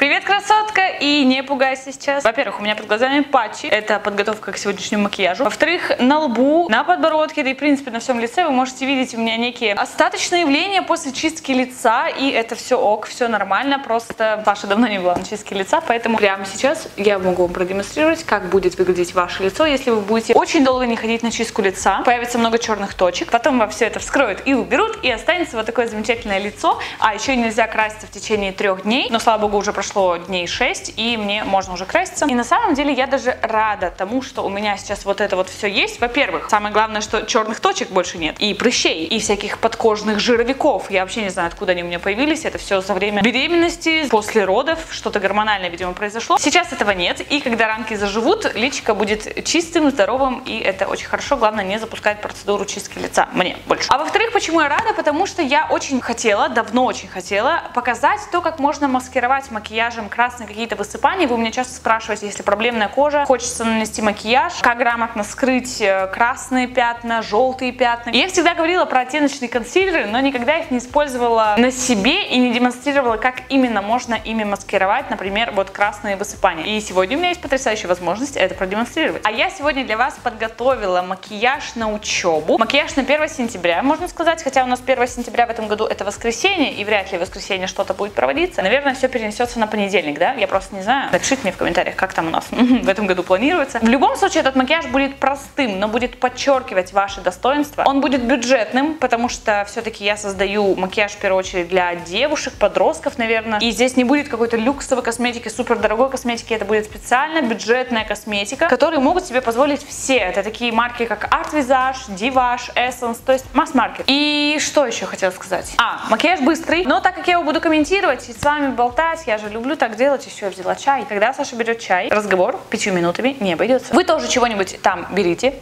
Привет, красотка! И не пугайся сейчас. Во-первых, у меня под глазами патчи. Это подготовка к сегодняшнему макияжу. Во-вторых, на лбу, на подбородке, да и в принципе на всем лице вы можете видеть у меня некие остаточные явления после чистки лица. И это все ок, все нормально. Просто Паша давно не была на чистке лица, поэтому прямо сейчас я могу вам продемонстрировать, как будет выглядеть ваше лицо, если вы будете очень долго не ходить на чистку лица. Появится много черных точек. Потом вам все это вскроют и уберут, и останется вот такое замечательное лицо. А еще нельзя краситься в течение трех дней. Но, слава богу, уже прошло прошло дней 6, и мне можно уже краситься. И на самом деле я даже рада тому, что у меня сейчас вот это вот все есть. Во-первых, самое главное, что черных точек больше нет, и прыщей, и всяких подкожных жировиков. Я вообще не знаю, откуда они у меня появились. Это все за время беременности, после родов, что-то гормональное, видимо, произошло. Сейчас этого нет, и когда ранки заживут, личико будет чистым, здоровым, и это очень хорошо. Главное не запускать процедуру чистки лица мне больше. А во-вторых, почему я рада? Потому что я очень хотела, давно очень хотела показать то, как можно маскировать макияж макияжем красные какие-то высыпания. Вы у меня часто спрашиваете, если проблемная кожа, хочется нанести макияж, как грамотно скрыть э, красные пятна, желтые пятна. Я всегда говорила про оттеночные консилеры, но никогда их не использовала на себе и не демонстрировала, как именно можно ими маскировать, например, вот красные высыпания. И сегодня у меня есть потрясающая возможность это продемонстрировать. А я сегодня для вас подготовила макияж на учебу. Макияж на 1 сентября, можно сказать, хотя у нас 1 сентября в этом году это воскресенье, и вряд ли в воскресенье что-то будет проводиться. Наверное, все перенесется на понедельник, да? Я просто не знаю. Напишите мне в комментариях, как там у нас в этом году планируется. В любом случае, этот макияж будет простым, но будет подчеркивать ваши достоинства. Он будет бюджетным, потому что все-таки я создаю макияж в первую очередь для девушек, подростков, наверное. И здесь не будет какой-то люксовой косметики, супер дорогой косметики. Это будет специально бюджетная косметика, которую могут себе позволить все. Это такие марки, как Art Visage, Divage, Essence, то есть масс-маркет. И что еще хотела сказать? А, макияж быстрый, но так как я его буду комментировать и с вами болтать, я же люблю люблю так делать, еще я взяла чай. Когда Саша берет чай, разговор пятью минутами не обойдется. Вы тоже чего-нибудь там берите,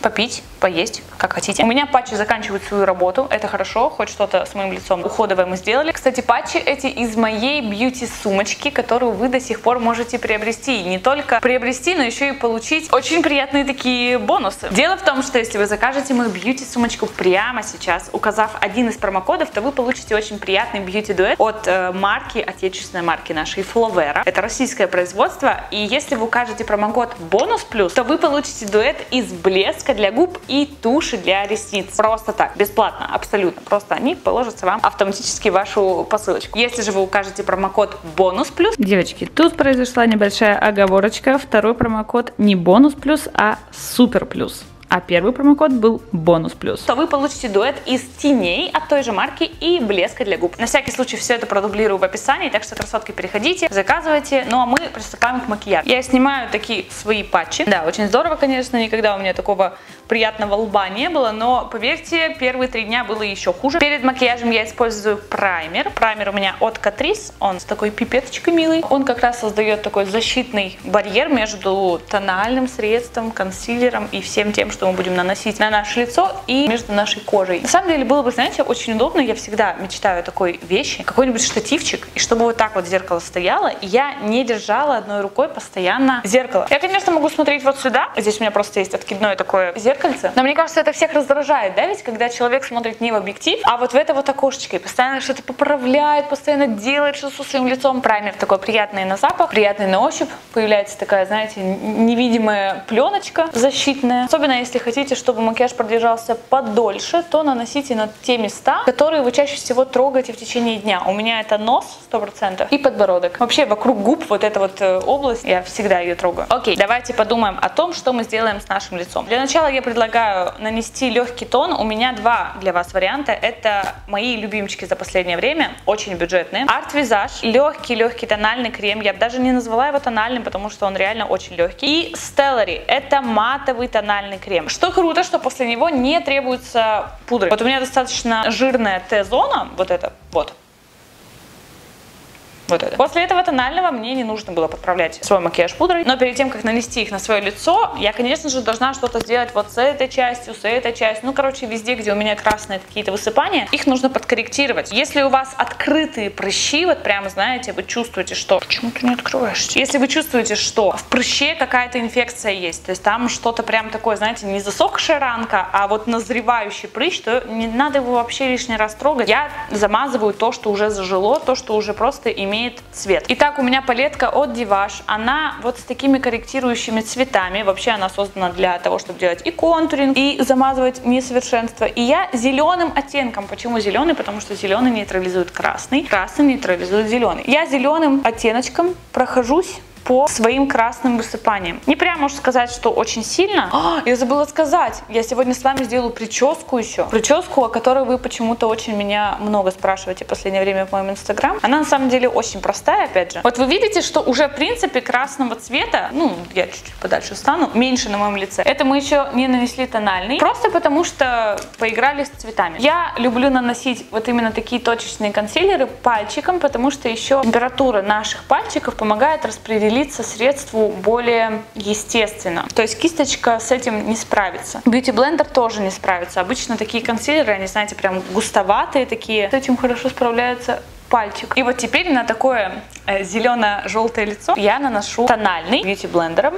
попить, поесть, как хотите. У меня патчи заканчивают свою работу, это хорошо, хоть что-то с моим лицом уходовое мы сделали. Кстати, патчи эти из моей бьюти-сумочки, которую вы до сих пор можете приобрести. И не только приобрести, но еще и получить очень приятные такие бонусы. Дело в том, что если вы закажете мою бьюти-сумочку прямо сейчас, указав один из промокодов, то вы получите очень приятный бьюти-дуэт от э, марки, отечественной марки нашей Фловера. Это российское производство, и если вы укажете промокод бонус плюс, то вы получите дуэт из блеска краска для губ и туши для ресниц. Просто так, бесплатно, абсолютно. Просто они положатся вам автоматически в вашу посылочку. Если же вы укажете промокод бонус плюс. Девочки, тут произошла небольшая оговорочка. Второй промокод не бонус плюс, а супер плюс а первый промокод был бонус плюс, то вы получите дуэт из теней от той же марки и блеска для губ. На всякий случай все это продублирую в описании, так что, красотки, переходите, заказывайте. Ну а мы приступаем к макияжу. Я снимаю такие свои патчи. Да, очень здорово, конечно, никогда у меня такого приятного лба не было, но поверьте, первые три дня было еще хуже. Перед макияжем я использую праймер. Праймер у меня от Catrice, он с такой пипеточкой милый. Он как раз создает такой защитный барьер между тональным средством, консилером и всем тем, что мы будем наносить на наше лицо и между нашей кожей. На самом деле было бы, знаете, очень удобно, я всегда мечтаю о такой вещи, какой-нибудь штативчик, и чтобы вот так вот зеркало стояло, я не держала одной рукой постоянно зеркало. Я, конечно, могу смотреть вот сюда, здесь у меня просто есть откидное такое зеркальце. Но мне кажется, это всех раздражает, да, ведь когда человек смотрит не в объектив, а вот в это вот окошечко и постоянно что-то поправляет, постоянно делает что-то со своим лицом. Праймер такой приятный на запах, приятный на ощупь. Появляется такая, знаете, невидимая пленочка защитная. Особенно если хотите, чтобы макияж продержался подольше, то наносите на те места, которые вы чаще всего трогаете в течение дня. У меня это нос 100% и подбородок. Вообще вокруг губ вот эта вот э, область, я всегда ее трогаю. Окей, давайте подумаем о том, что мы сделаем с нашим лицом. Для начала я предлагаю нанести легкий тон. У меня два для вас варианта. Это мои любимчики за последнее время, очень бюджетные. Art Visage, легкий-легкий тональный крем. Я даже не назвала его тональным, потому что он реально очень легкий. И Stellary, это матовый тональный крем. Что круто, что после него не требуется пудры. Вот у меня достаточно жирная Т-зона, вот это, вот, вот это. После этого тонального мне не нужно было подправлять свой макияж пудрой, но перед тем, как нанести их на свое лицо, я, конечно же, должна что-то сделать вот с этой частью, с этой частью, ну, короче, везде, где у меня красные какие-то высыпания, их нужно подкорректировать. Если у вас открытые прыщи, вот прямо, знаете, вы чувствуете, что... Почему ты не открываешься? Если вы чувствуете, что в прыще какая-то инфекция есть, то есть там что-то прям такое, знаете, не засохшая ранка, а вот назревающий прыщ, то не надо его вообще лишний раз трогать. Я замазываю то, что уже зажило, то, что уже просто имеет имеет цвет. Итак, у меня палетка от Divage. Она вот с такими корректирующими цветами. Вообще она создана для того, чтобы делать и контуринг, и замазывать несовершенство. И я зеленым оттенком. Почему зеленый? Потому что зеленый нейтрализует красный, красный нейтрализует зеленый. Я зеленым оттеночком прохожусь по своим красным высыпаниям. Не прямо можно сказать, что очень сильно. А, я забыла сказать, я сегодня с вами сделаю прическу еще. Прическу, о которой вы почему-то очень меня много спрашиваете в последнее время в моем инстаграм. Она на самом деле очень простая, опять же. Вот вы видите, что уже в принципе красного цвета, ну, я чуть-чуть подальше встану, меньше на моем лице. Это мы еще не нанесли тональный, просто потому что поиграли с цветами. Я люблю наносить вот именно такие точечные консилеры пальчиком, потому что еще температура наших пальчиков помогает распределить определиться средству более естественно. То есть кисточка с этим не справится. Beauty блендер тоже не справится. Обычно такие консилеры, они, знаете, прям густоватые такие. С этим хорошо справляются пальчик. И вот теперь на такое э, зелено-желтое лицо я наношу тональный beauty блендером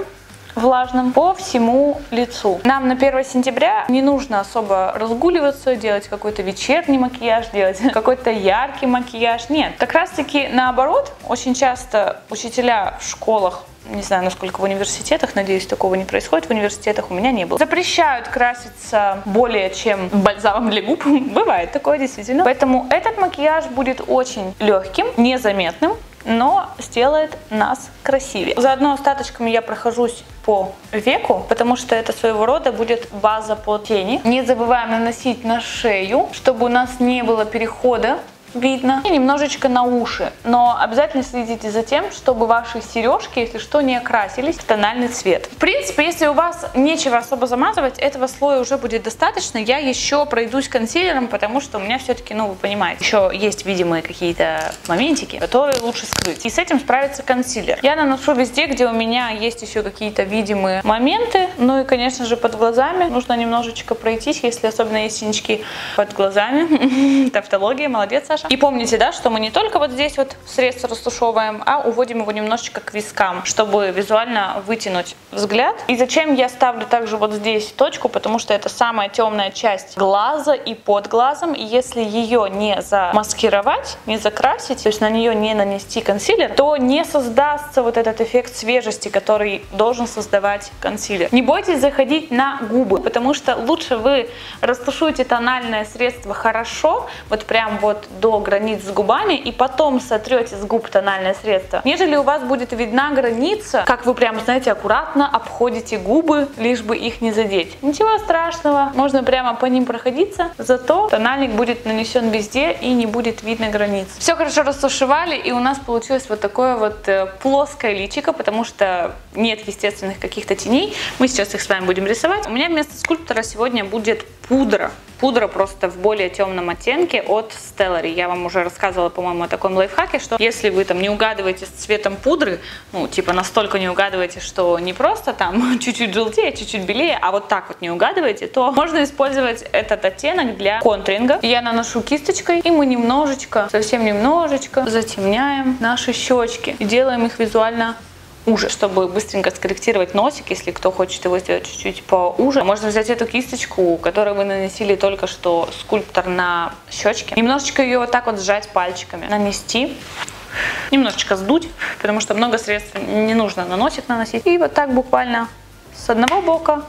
влажным по всему лицу. Нам на 1 сентября не нужно особо разгуливаться, делать какой-то вечерний макияж, делать какой-то яркий макияж. Нет, как раз таки наоборот, очень часто учителя в школах не знаю, насколько в университетах, надеюсь, такого не происходит. В университетах у меня не было. Запрещают краситься более чем бальзамом для губ. Бывает такое, действительно. Поэтому этот макияж будет очень легким, незаметным, но сделает нас красивее. Заодно остаточками я прохожусь по веку, потому что это своего рода будет база по тени. Не забываем наносить на шею, чтобы у нас не было перехода видно. И немножечко на уши. Но обязательно следите за тем, чтобы ваши сережки, если что, не окрасились в тональный цвет. В принципе, если у вас нечего особо замазывать, этого слоя уже будет достаточно. Я еще пройдусь консилером, потому что у меня все-таки, ну, вы понимаете, еще есть видимые какие-то моментики, которые лучше скрыть. И с этим справится консилер. Я наношу везде, где у меня есть еще какие-то видимые моменты. Ну и, конечно же, под глазами нужно немножечко пройтись, если особенно есть синячки под глазами. Тавтология, молодец, Саша. И помните, да, что мы не только вот здесь вот средство растушевываем, а уводим его немножечко к вискам, чтобы визуально вытянуть взгляд. И зачем я ставлю также вот здесь точку, потому что это самая темная часть глаза и под глазом. И если ее не замаскировать, не закрасить, то есть на нее не нанести консилер, то не создастся вот этот эффект свежести, который должен создавать консилер. Не бойтесь заходить на губы, потому что лучше вы растушуете тональное средство хорошо, вот прям вот до до границ с губами и потом сотрете с губ тональное средство, нежели у вас будет видна граница, как вы прямо, знаете, аккуратно обходите губы, лишь бы их не задеть. Ничего страшного, можно прямо по ним проходиться, зато тональник будет нанесен везде и не будет видно границ. Все хорошо растушевали и у нас получилось вот такое вот э, плоское личико, потому что нет естественных каких-то теней. Мы сейчас их с вами будем рисовать. У меня вместо скульптора сегодня будет пудра. Пудра просто в более темном оттенке от Stellary. Я вам уже рассказывала, по-моему, о таком лайфхаке, что если вы там не угадываете с цветом пудры, ну, типа настолько не угадываете, что не просто там чуть-чуть желтее, чуть-чуть белее, а вот так вот не угадываете, то можно использовать этот оттенок для контуринга. Я наношу кисточкой, и мы немножечко, совсем немножечко затемняем наши щечки и делаем их визуально уже, чтобы быстренько скорректировать носик, если кто хочет его сделать чуть-чуть поуже. Можно взять эту кисточку, которую вы наносили только что скульптор на щечке. Немножечко ее вот так вот сжать пальчиками. Нанести. Немножечко сдуть, потому что много средств не нужно на носик наносить. И вот так буквально с одного бока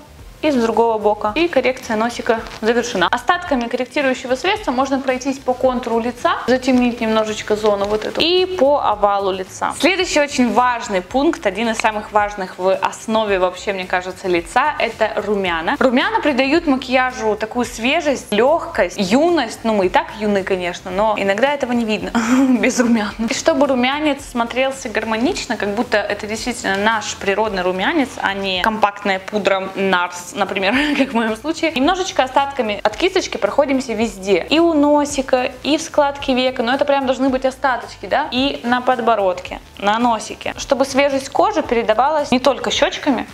и с другого бока. И коррекция носика завершена. Остатками корректирующего средства можно пройтись по контуру лица, затемнить немножечко зону вот эту, и по овалу лица. Следующий очень важный пункт, один из самых важных в основе вообще, мне кажется, лица, это румяна. Румяна придают макияжу такую свежесть, легкость, юность. Ну, мы и так юны, конечно, но иногда этого не видно без румян. И чтобы румянец смотрелся гармонично, как будто это действительно наш природный румянец, а не компактная пудра NARS например, как в моем случае, немножечко остатками от кисточки проходимся везде. И у носика, и в складке века, но это прям должны быть остаточки, да, и на подбородке, на носике, чтобы свежесть кожи передавалась не только щечками,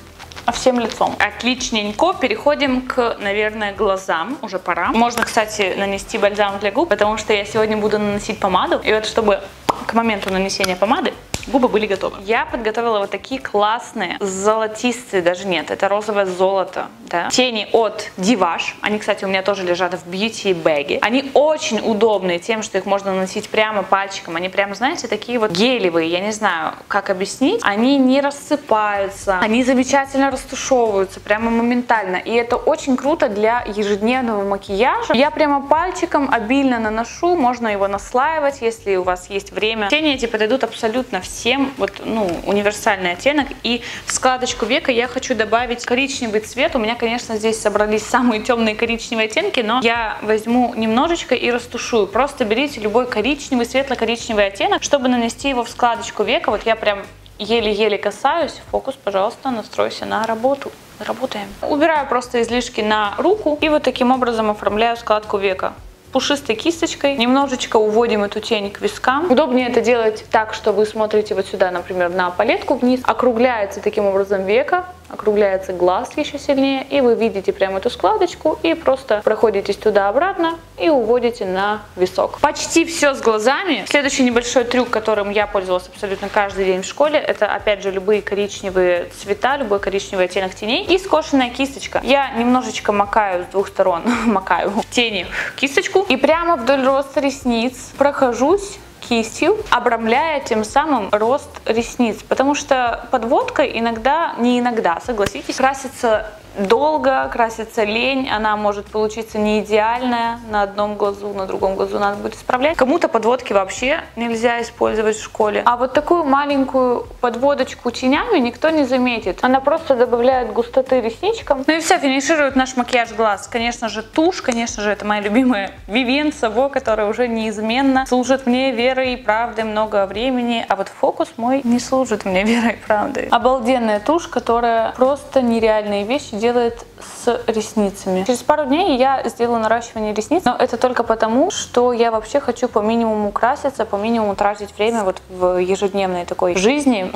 а всем лицом. Отличненько. Переходим к, наверное, глазам. Уже пора. Можно, кстати, нанести бальзам для губ, потому что я сегодня буду наносить помаду. И вот чтобы к моменту нанесения помады губы были готовы. Я подготовила вот такие классные, золотистые, даже нет, это розовое золото, да. Тени от Диваш. Они, кстати, у меня тоже лежат в бьюти-бэге. Они очень удобные тем, что их можно наносить прямо пальчиком. Они прямо, знаете, такие вот гелевые, я не знаю, как объяснить. Они не рассыпаются, они замечательно растушевываются, прямо моментально. И это очень круто для ежедневного макияжа. Я прямо пальчиком обильно наношу, можно его наслаивать, если у вас есть время. Тени эти подойдут абсолютно всем, вот, ну, универсальный оттенок. И в складочку века я хочу добавить коричневый цвет. У меня, конечно, здесь собрались самые темные коричневые оттенки, но я возьму немножечко и растушую. Просто берите любой коричневый, светло-коричневый оттенок, чтобы нанести его в складочку века. Вот я прям еле-еле касаюсь. Фокус, пожалуйста, настройся на работу. Работаем. Убираю просто излишки на руку и вот таким образом оформляю складку века пушистой кисточкой. Немножечко уводим эту тень к вискам. Удобнее это делать так, что вы смотрите вот сюда, например, на палетку вниз. Округляется таким образом века округляется глаз еще сильнее, и вы видите прямо эту складочку, и просто проходитесь туда-обратно и уводите на висок. Почти все с глазами. Следующий небольшой трюк, которым я пользовалась абсолютно каждый день в школе, это опять же любые коричневые цвета, любой коричневый оттенок теней и скошенная кисточка. Я немножечко макаю с двух сторон, макаю тени в кисточку и прямо вдоль роста ресниц прохожусь кистью, обрамляя тем самым рост ресниц. Потому что подводка иногда, не иногда, согласитесь, красится долго, красится лень, она может получиться не идеальная на одном глазу, на другом глазу надо будет исправлять. Кому-то подводки вообще нельзя использовать в школе. А вот такую маленькую подводочку тенями никто не заметит. Она просто добавляет густоты ресничкам. Ну и все, финиширует наш макияж глаз. Конечно же, тушь, конечно же, это моя любимая Vivien Savo, которая уже неизменно служит мне верой и правдой много времени. А вот фокус мой не служит мне верой и правдой. Обалденная тушь, которая просто нереальные вещи делает делает с ресницами. Через пару дней я сделаю наращивание ресниц, но это только потому, что я вообще хочу по минимуму краситься, по минимуму тратить время вот в ежедневной такой жизни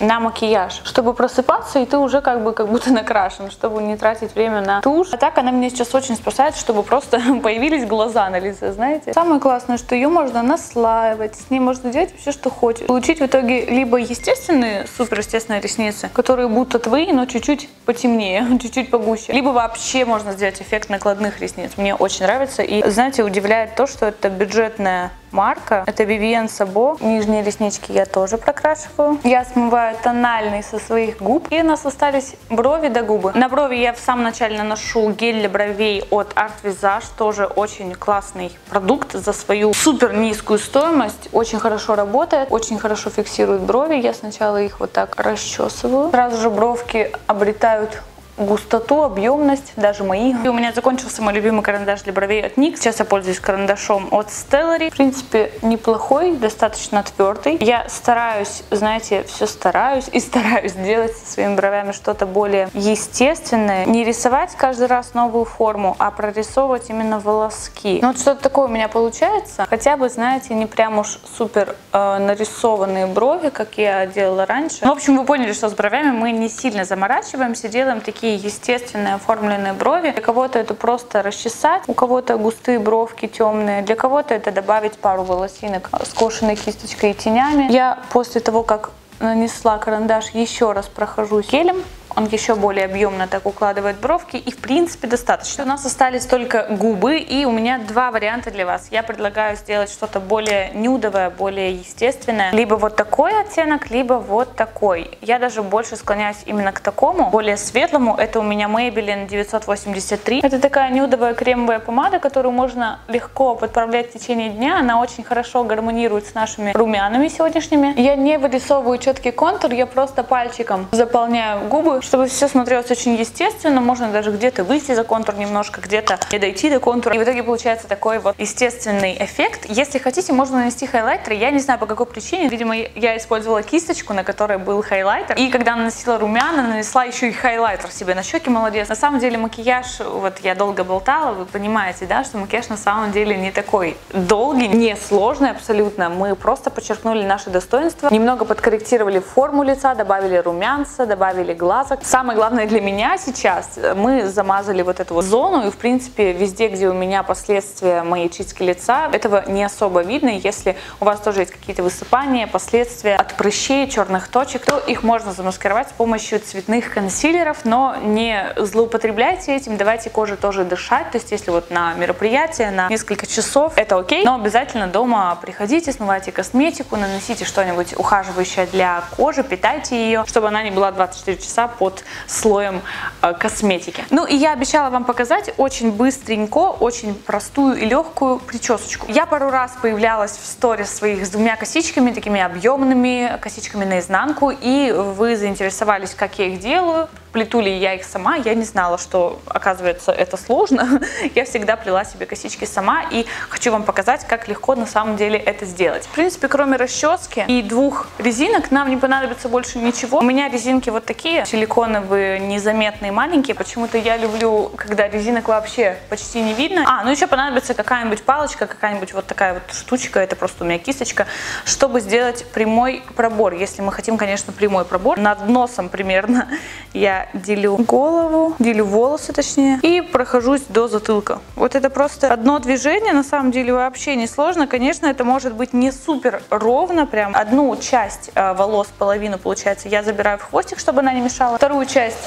на макияж, чтобы просыпаться, и ты уже как бы как будто накрашен, чтобы не тратить время на тушь. А так она меня сейчас очень спасает, чтобы просто появились глаза на лице, знаете. Самое классное, что ее можно наслаивать, с ней можно делать все, что хочешь. Получить в итоге либо естественные, супер естественные ресницы, которые будто твои, но чуть-чуть потемнее, чуть-чуть погуще. Либо вообще можно сделать эффект накладных ресниц. Мне очень нравится. И, знаете, удивляет то, что это бюджетная марка. Это Vivienne Sabo. Нижние реснички я тоже прокрашиваю. Я смываю тональный со своих губ. И у нас остались брови до губы. На брови я в самом начале наношу гель для бровей от Art Visage. Тоже очень классный продукт за свою супер низкую стоимость. Очень хорошо работает, очень хорошо фиксирует брови. Я сначала их вот так расчесываю. Сразу же бровки обретают густоту, объемность, даже мои. И у меня закончился мой любимый карандаш для бровей от NYX. Сейчас я пользуюсь карандашом от Stellary. В принципе, неплохой, достаточно твердый. Я стараюсь, знаете, все стараюсь и стараюсь делать со своими бровями что-то более естественное. Не рисовать каждый раз новую форму, а прорисовывать именно волоски. Ну вот что-то такое у меня получается. Хотя бы, знаете, не прям уж супер э, нарисованные брови, как я делала раньше. Ну, в общем, вы поняли, что с бровями мы не сильно заморачиваемся, делаем такие такие естественные оформленные брови. Для кого-то это просто расчесать, у кого-то густые бровки темные, для кого-то это добавить пару волосинок скошенной кисточкой и тенями. Я после того, как нанесла карандаш, еще раз прохожусь гелем он еще более объемно так укладывает бровки и в принципе достаточно. У нас остались только губы и у меня два варианта для вас. Я предлагаю сделать что-то более нюдовое, более естественное. Либо вот такой оттенок, либо вот такой. Я даже больше склоняюсь именно к такому, более светлому. Это у меня Maybelline 983. Это такая нюдовая кремовая помада, которую можно легко подправлять в течение дня. Она очень хорошо гармонирует с нашими румянами сегодняшними. Я не вырисовываю четкий контур, я просто пальчиком заполняю губы, чтобы все смотрелось очень естественно, можно даже где-то выйти за контур немножко, где-то не дойти до контура. И в итоге получается такой вот естественный эффект. Если хотите, можно нанести хайлайтер. Я не знаю по какой причине. Видимо, я использовала кисточку, на которой был хайлайтер. И когда наносила румяна, нанесла еще и хайлайтер себе на щеки. Молодец. На самом деле макияж, вот я долго болтала, вы понимаете, да, что макияж на самом деле не такой долгий, не сложный абсолютно. Мы просто подчеркнули наши достоинства, немного подкорректировали форму лица, добавили румянца, добавили глаз глазок. Самое главное для меня сейчас, мы замазали вот эту вот зону, и в принципе везде, где у меня последствия моей чистки лица, этого не особо видно. Если у вас тоже есть какие-то высыпания, последствия от прыщей, черных точек, то их можно замаскировать с помощью цветных консилеров, но не злоупотребляйте этим, давайте коже тоже дышать. То есть если вот на мероприятие, на несколько часов, это окей, но обязательно дома приходите, смывайте косметику, наносите что-нибудь ухаживающее для кожи, питайте ее, чтобы она не была 24 часа под слоем э, косметики. Ну и я обещала вам показать очень быстренько, очень простую и легкую причесочку. Я пару раз появлялась в сторис своих с двумя косичками, такими объемными, косичками наизнанку, и вы заинтересовались, как я их делаю плету ли я их сама, я не знала, что, оказывается, это сложно. я всегда плела себе косички сама и хочу вам показать, как легко на самом деле это сделать. В принципе, кроме расчески и двух резинок, нам не понадобится больше ничего. У меня резинки вот такие, силиконовые, незаметные, маленькие. Почему-то я люблю, когда резинок вообще почти не видно. А, ну еще понадобится какая-нибудь палочка, какая-нибудь вот такая вот штучка, это просто у меня кисточка, чтобы сделать прямой пробор. Если мы хотим, конечно, прямой пробор. Над носом примерно я делю голову, делю волосы точнее, и прохожусь до затылка. Вот это просто одно движение, на самом деле вообще не сложно. Конечно, это может быть не супер ровно, прям одну часть э, волос, половину получается, я забираю в хвостик, чтобы она не мешала. Вторую часть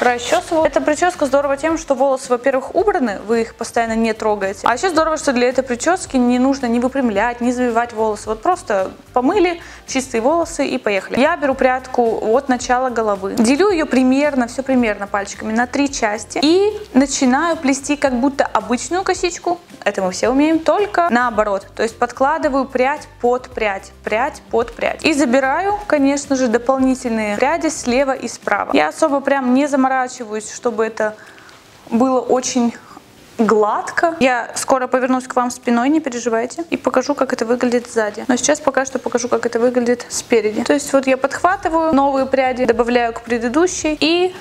расчесываю. Эта прическа здорово тем, что волосы, во-первых, убраны, вы их постоянно не трогаете. А еще здорово, что для этой прически не нужно не выпрямлять, не завивать волосы. Вот просто помыли чистые волосы и поехали. Я беру прядку от начала головы, делю ее примерно, все примерно пальчиками на три части и начинаю плести как будто обычную косичку, это мы все умеем, только наоборот. То есть подкладываю прядь под прядь, прядь под прядь. И забираю, конечно же, дополнительные пряди слева и справа. Я особо прям не заморачиваюсь, чтобы это было очень гладко. Я скоро повернусь к вам спиной, не переживайте, и покажу, как это выглядит сзади. Но сейчас пока что покажу, как это выглядит спереди. То есть вот я подхватываю новые пряди, добавляю к предыдущей и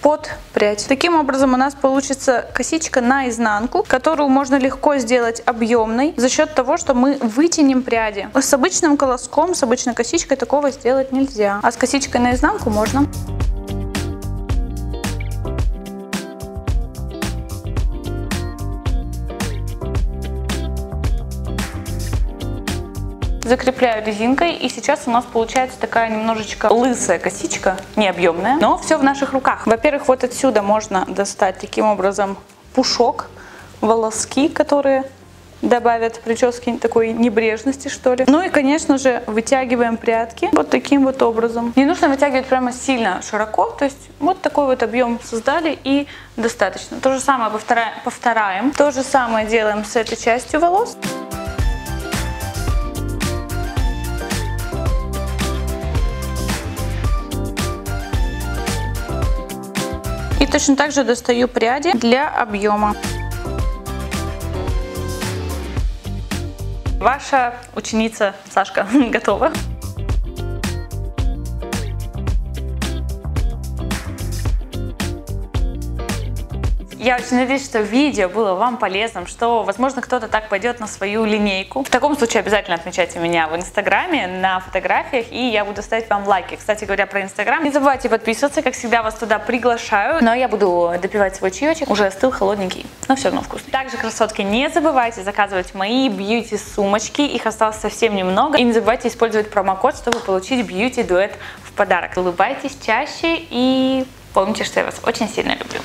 под прядь. Таким образом у нас получится косичка наизнанку, которую можно легко сделать объемной за счет того, что мы вытянем пряди. С обычным колоском, с обычной косичкой такого сделать нельзя, а с косичкой наизнанку можно. Закрепляю резинкой, и сейчас у нас получается такая немножечко лысая косичка, не объемная, но все в наших руках. Во-первых, вот отсюда можно достать таким образом пушок, волоски, которые добавят прически такой небрежности, что ли. Ну и, конечно же, вытягиваем прядки вот таким вот образом. Не нужно вытягивать прямо сильно широко, то есть вот такой вот объем создали и достаточно. То же самое повторяем. То же самое делаем с этой частью волос. Точно так же достаю пряди для объема. Ваша ученица Сашка готова. Я очень надеюсь, что видео было вам полезным, что, возможно, кто-то так пойдет на свою линейку. В таком случае обязательно отмечайте меня в Инстаграме, на фотографиях, и я буду ставить вам лайки. Кстати говоря, про Инстаграм. Не забывайте подписываться, как всегда вас туда приглашаю. Но я буду допивать свой чаечек. Уже остыл холодненький, но все равно вкусный. Также, красотки, не забывайте заказывать мои бьюти-сумочки. Их осталось совсем немного. И не забывайте использовать промокод, чтобы получить бьюти-дуэт в подарок. Улыбайтесь чаще и помните, что я вас очень сильно люблю.